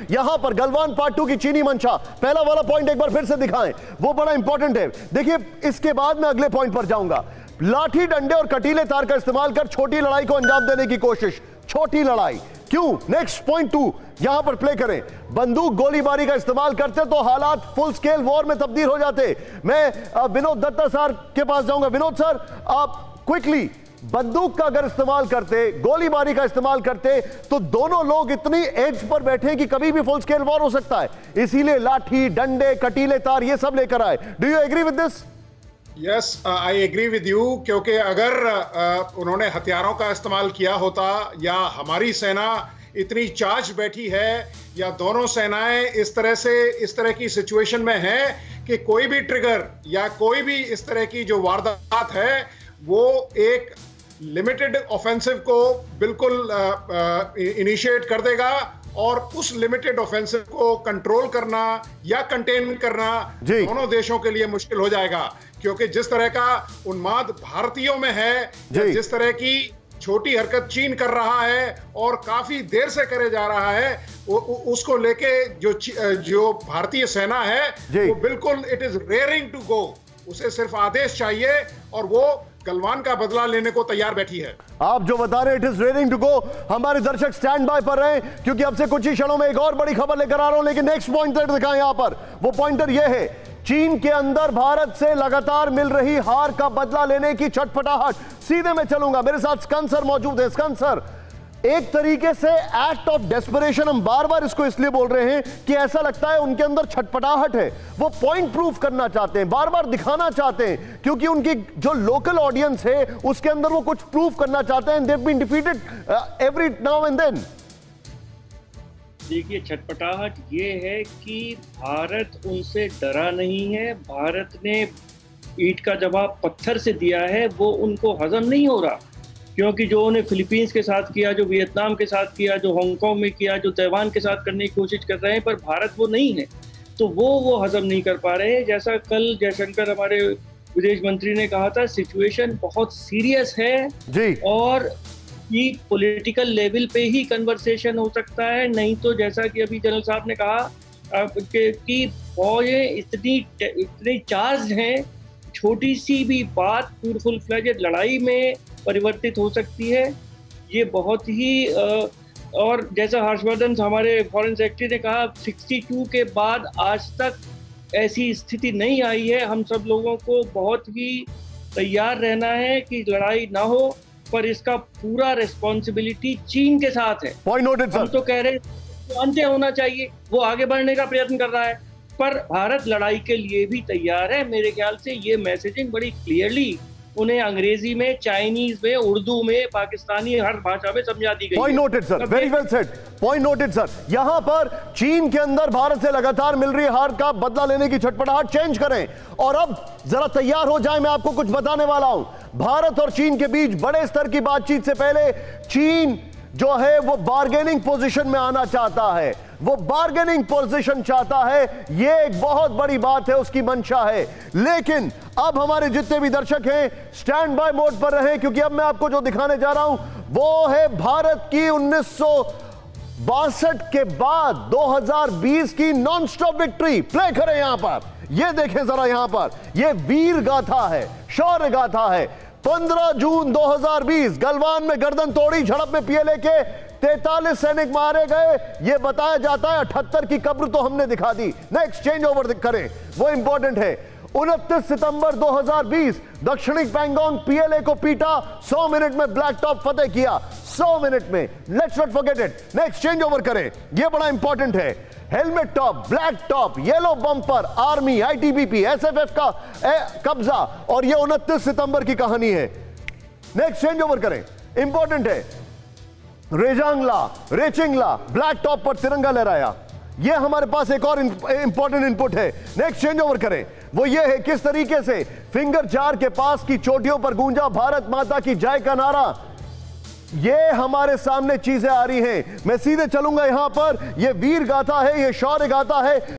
यहाँ पर Galwan part two की चीनी मंशा। पहला वाला पॉइंट एक बार फिर से दिखाएँ। वो बड़ा इंपॉर्टेंट है। देखिए, इसके बाद मैं अगले पॉइंट पर जाऊँगा। लाठी डंडे और कटीले तार का इस्तेमाल कर छोटी लड़ाई को अंजाम देने की कोशिश। छोटी लड़ाई। क्यों? नेक्स्ट पॉइंट टू यहाँ पर प्ले करें। बंदूक गोलीबारी का इस्तेमाल करते तो हालात फुल स्केल वॉर में तब्दील हो जाते। मैं विनोद दत्ता सर के पास जाऊँगा। विनोद सर आप क्विकली बंदूक का अगर इस्तेमाल करते गोलीबारी का इस्तेमाल करते तो दोनों लोग इतनी एज पर बैठे कि कभी भी फुल स्केल वॉर हो सकता है। इसीलिए लाठी डंडे कटीले तार ये सब लेकर आए। Do you agree with this yes I agree with you क्योंकि अगर uh, उन्होंने हथियारों का इस्तेमाल किया होता या हमारी सेना इतनी चार्ज बैठी है या दोनों सेनाएँ इस तरह से इस तरह की सिचुएशन में है कि कोई भी ट्रिगर या कोई भी इस तरह की जो वारदात है वो एक लिमिटेड ऑफेंसिव को बिल्कुल इनिशिएट कर देगा और उस लिमिटेड ऑफेंसिव को कंट्रोल करना या कंटेन करना दोनों देशों के लिए मुश्किल हो जाएगा। क्योंकि जिस तरह का उन्माद भारतीयों में है जिस तरह की छोटी हरकत चीन कर रहा है और काफ़ी देर से करे जा रहा है वो, उ, उसको लेके जो जो भारतीय सेना है वो बिल्कुल it is raring to go उसे सिर्फ़ आदेश चाहिए और वो गलवान का बदला लेने को तैयार बैठी है। आप जो बता रहे it is raring to go हमारे दर्शक स्टैंड बाय पर रहे, क्योंकि अब से कुछ ही क्षणों में एक और बड़ी खबर लेकर आ रहा हूँ, लेकिन नेक्स्ट पॉइंटर दिखाएँ यहाँ पर। वो पॉइंटर ये है, चीन के अंदर भारत से लगातार मिल रही हार का बदला लेने की छटपटाहट सीधे में चलूँगा, मेरे साथ स्कंसर मौजूद है स्कन सर एक तरीके से एक्ट ऑफ़ डेस्परेशन हम बार बार इसको इसलिए बोल रहे हैं कि ऐसा लगता है उनके अंदर छटपटाहट है। वो पॉइंट प्रूफ करना चाहते हैं बार बार दिखाना चाहते हैं, क्योंकि उनकी जो लोकल ऑडियंस है, उसके अंदर वो कुछ प्रूफ करना चाहते हैं। They've been defeated every now and then देखिए, छटपटाहट ये है कि भारत उनसे डरा नहीं है। भारत ने ईट का जवाब पत्थर से दिया है, वो उनको हजम नहीं हो रहा। क्योंकि जो उन्हें फिलीपींस के साथ किया जो वियतनाम के साथ किया जो हांगकांग में किया जो ताइवान के साथ करने की कोशिश कर रहे हैं पर भारत वो नहीं है। तो वो वो हजम नहीं कर पा रहे हैं। जैसा कल जयशंकर हमारे विदेश मंत्री ने कहा था सिचुएशन बहुत सीरियस है जी। और कि पॉलिटिकल लेवल पे ही कन्वर्सेशन हो सकता है। नहीं तो जैसा कि अभी जनरल साहब ने कहा कि फौजें इतनी इतनी चार्ज हैं छोटी सी भी बात फुल फ्लेजेड लड़ाई में परिवर्तित हो सकती है। ये बहुत ही और जैसा हर्षवर्धन हमारे फॉरेन सेक्रेटरी ने कहा 62 के बाद आज तक ऐसी स्थिति नहीं आई है। हम सब लोगों को बहुत ही तैयार रहना है कि लड़ाई ना हो पर इसका पूरा रिस्पॉन्सिबिलिटी चीन के साथ है। पॉइंट नोटेड हम तो कह रहे हैं वो अंत्य होना चाहिए वो आगे बढ़ने का प्रयत्न कर रहा है। पर भारत लड़ाई के लिए भी तैयार है मेरे ख्याल से ये मैसेजिंग बड़ी क्लियरली उन्हें अंग्रेज़ी में चाइनीज़ में उर्दू में पाकिस्तानी हर भाषा में समझा दी गई point noted sir very well said point noted sir यहाँ पर चीन के अंदर भारत से लगातार मिल रही हार का बदला लेने की छटपटाहट चेंज करें। और अब जरा तैयार हो जाए मैं आपको कुछ बताने वाला हूँ। भारत और चीन के बीच बड़े स्तर की बातचीत से पहले चीन जो है वो बार्गेनिंग पोजीशन में आना चाहता है। वो बार्गेनिंग पोजीशन चाहता है। ये एक बहुत बड़ी बात है, उसकी मंशा है। लेकिन अब हमारे जितने भी दर्शक हैं स्टैंड बाय मोड पर रहे, क्योंकि अब मैं आपको जो दिखाने जा रहा हूँ, वो है भारत की 1962 के बाद 2020 की नॉन स्टॉप विक्ट्री प्ले करें यहाँ पर। ये देखें जरा यहाँ पर। ये वीर गाथा है शौर्य गाथा है। 15 जून 2020 गलवान में गर्दन तोड़ी, झड़प में पीएलए के 43 सैनिक मारे गए। ये बताया जाता है 78 की कब्र तो हमने दिखा दी। नेक्स्ट चेंज ओवर करें। वो इंपॉर्टेंट है। 29 सितंबर 2020 दक्षिणी पैंगोंग पीएलए को पीटा 100 मिनट में ब्लैक टॉप फतेह किया। 100 मिनट में। Let's not forget it next change over करें। यह बड़ा इंपॉर्टेंट है। Helmet top, black top, yellow bumper, army, ITBP, SFF का कब्जा, और ये 29 सितंबर की कहानी है। नेक्स्ट चेंज ओवर करें। इंपॉर्टेंट है। रेजांगला, रेचिंगला, ब्लैक टॉप पर तिरंगा लहराया। ये हमारे पास एक और इंपॉर्टेंट इनपुट है। नेक्स्ट चेंज ओवर करें। वो ये है किस तरीके से फिंगर चार के पास की चोटियों पर गूंजा भारत माता की जय का नारा। ये हमारे सामने चीज़ें आ रही हैं। मैं सीधे चलूँगा यहाँ पर। ये वीर गाथा है, ये शौर्य गाथा है।